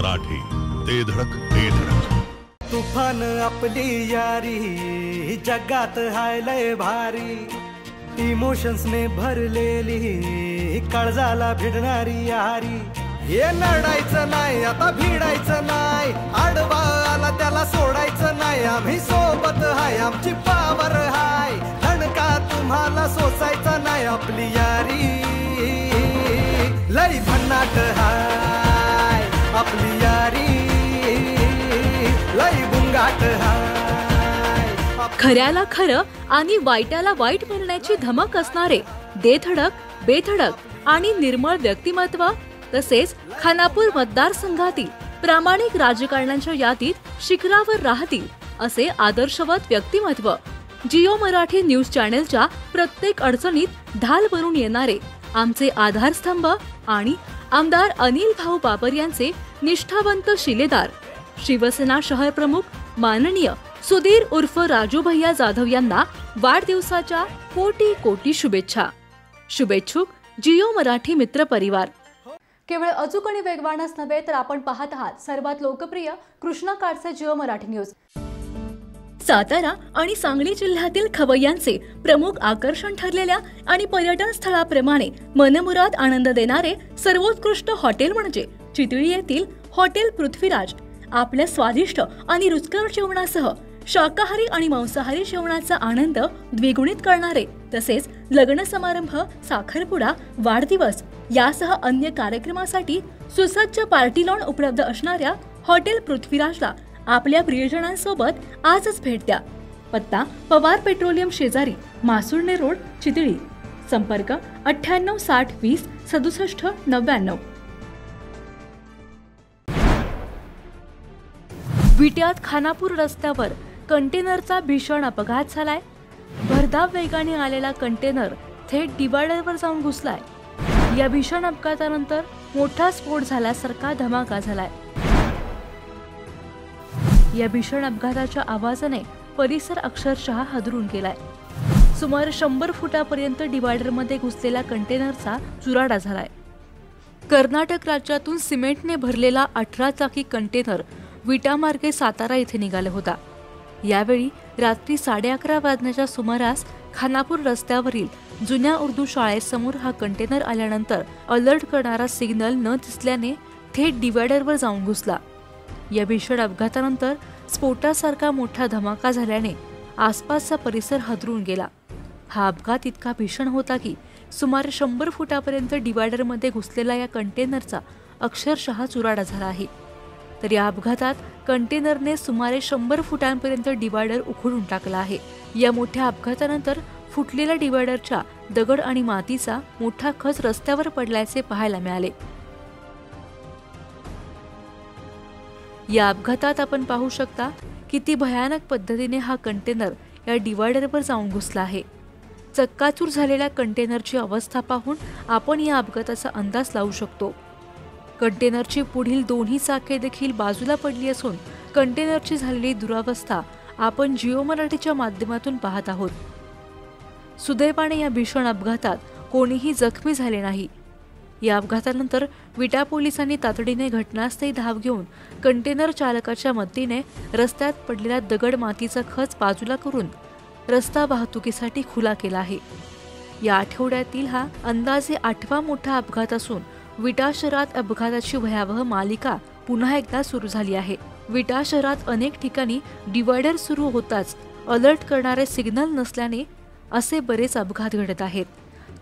मराठी ते धडक ते धडक. तुफान आपली यारी जगात हाय लय भारी. इमोशन्स ने भरलेली काळजाला भिडणारी यारी. हे लढायचं नाही आता भिडायचं नाही. आडवा आला त्याला सोडायचं नाही. आम्ही सोबत हाय आमची पावर हाय. धणका तुम्हाला सोसायचा नाही आपली यारी. लय भन्नाट खऱ्याला खरं आणि वाईटाला वाईट म्हणण्याची धमक असणारे देधडक बेधडक आणि निर्मळ व्यक्तिमत्व तसेच खानापूर मतदारसंघातील प्रामाणिक राजकारण्यांच्या यादीत शिखरावर राहतील असे आदर्शवत व्यक्तिमत्व. जिओ मराठी न्यूज चॅनेलच्या प्रत्येक अडचणीत ढाल भरून येणारे आमचे आधारस्तंभ आणि आमदार अनिल भाऊ बाबर यांचे निष्ठावंत शिलेदार. शिवसेना शहर प्रमुख माननीय सुधीर उर्फ राजू भैया जाधव यांना वाढदिवसाच्या कोटी कोटी शुभेच्छा. शुभेच्छुक जिओ मराठी मित्र परिवार. केवळ अचूक आणि वेगवानच नव्हे तर आपण पाहत आहात सर्वात लोकप्रिय कृष्णा काडचे जिओ मराठी न्यूज. सातारा आणि सांगली जिल्ह्यातील खवय्यांचे प्रमुख आकर्षण ठरलेल्या आणि पर्यटन स्थळाप्रमाणे मनमुराद आनंद देणारे सर्वोत्कृष्ट हॉटेल म्हणजे चितळी येथील हॉटेल पृथ्वीराज. आपल्या स्वादिष्ट आणि रुचकर जेवणासह शाकाहारी आणि मांसाहारी जेवणाचा आनंद द्विगुणित करणारे तसेच लग्न समारंभ साखरपुडा वाढदिवस यासह अन्य कार्यक्रमासाठी सुसज्ज पार्टी लॉन उपलब्ध असणाऱ्या हॉटेल पृथ्वीराजला आपल्या प्रियजनांसोबत आजच भेट द्या. पत्ता पवार पेट्रोलियम शेजारी मासुर्णे रोड चितळी. संपर्क अठ्ठ्याण्णव साठ वीस सदुसष्ट नव्याण्णव. विट्यात खानापूर रस्त्यावर कंटेनरचा भीषण अपघात झालाय. भरधाव वेगाने आलेला कंटेनर थेट डिवायडरवर जाऊन घुसलाय. या भीषण अपघातानंतर मोठा स्फोट झाल्यासारखा धमाका झालाय. या भीषण अपघाताच्या आवाजाने परिसर अक्षरशः हादरून गेलाय. सुमारे शंभर फुटापर्यंत डिवायडरमध्ये घुसलेला कंटेनरचा चुराडा झालाय. कर्नाटक राज्यातून सिमेंटने भरलेला अठरा चाकी कंटेनर विटामार्गे सातारा येथे निघाला होता. यावेळी रात्री साडे अकरा वाजण्याच्या सुमारास खानापूर रस्त्यावरील जुन्या उर्दू शाळेसमोर हा कंटेनर आल्यानंतर अलर्ट करणारा सिग्नल न दिसल्याने थेट डिवायडरवर जाऊन घुसला. या भीषण अपघातानंतर स्फोटासारखा मोठा धमाका झाल्याने आसपासचा परिसर हादरून गेला. हा अपघात इतका भीषण होता की सुमारे शंभर फुटापर्यंत डिवायडरमध्ये घुसलेला या कंटेनरचा अक्षरशः चुराडा झाला आहे. तर या अपघातात कंटेनरने सुमारे शंभर फुटांपर्यंत डिवायडर उखडून टाकला आहे. या मोठ्या अपघातानंतर फुटलेल्या डिवायडरच्या दगड आणि मातीचा मोठा खच रस्त्यावर पडल्याचे पाहायला मिळाले. या अपघातात आपण पाहू शकता किती भयानक पद्धतीने हा कंटेनर या डिवायडरवर जाऊन घुसला आहे. चक्काचूर झालेल्या कंटेनरची अवस्था पाहून आपण या अपघाताचा अंदाज लावू शकतो. कंटेनरची पुढील दोन्ही चाके देखील बाजूला पडली असून कंटेनरची झालेली दुरावस्था आपण जिओ मराठीच्या माध्यमातून पाहत आहोत. सुदैवाने या भीषण अपघातात कोणीही जखमी झाले नाही. या अपघातानंतर विटा पोलिसांनी तातडीने घटनास्थळी धाव घेऊन कंटेनर चालकाच्या मदतीने रस्त्यात पडलेला दगड मातीचा खच बाजूला करून रस्ता वाहतुकीसाठी खुला केला आहे. या आठवड्यातील हा अंदाजे आठवा मोठा अपघात असून विटा शहरात अपघाताची भयावह मालिका पुन्हा एकदा सुरू झाली आहे. विटा शहरात अनेक ठिकाणी डिवायडर सुरू होताच अलर्ट करणारे सिग्नल नसल्याने असे बरेच अपघात घडत आहेत.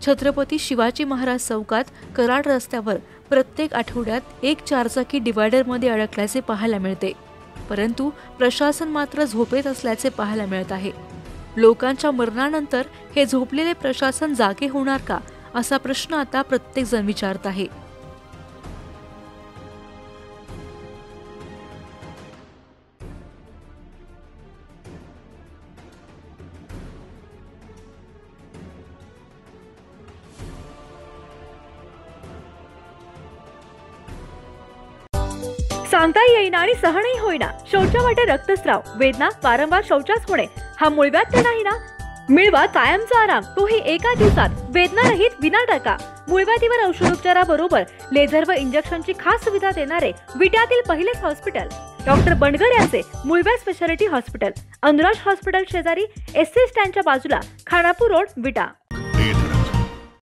छत्रपती शिवाजी महाराज चौकात कराड रस्त्यावर प्रत्येक आठवड्यात एक चारचाकी डिवायडरमध्ये अडकल्याचे पाहायला मिळते. परंतु प्रशासन मात्र झोपेत असल्याचे पाहायला मिळत आहे. लोकांच्या मरणानंतर हे झोपलेले प्रशासन जागे होणार का असा प्रश्न आता प्रत्येक जण विचारत आहे. सांगता येईना आणि सहनही होईना. शौचा वाटे रक्तस्राव. वेदना वारंवार शौचास होणे. हा मुळव्यात तर नाही ना? मिळवा कायमचा आराम. तोही एका दिवसात. वेदनारहित विना टाका मुळव्याधीवर औषधोपचाराबरोबर लेझर व इंजेक्शनची खास सुविधा देणारे विट्यातील पहिलेच हॉस्पिटल. डॉक्टर बंडगर यांचे मुळव्या स्पेशालिटी हॉस्पिटल. अनुराज हॉस्पिटल शेजारी एस सी स्टँडच्या बाजूला खानापूर रोड विटा.